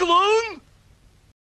Gloom?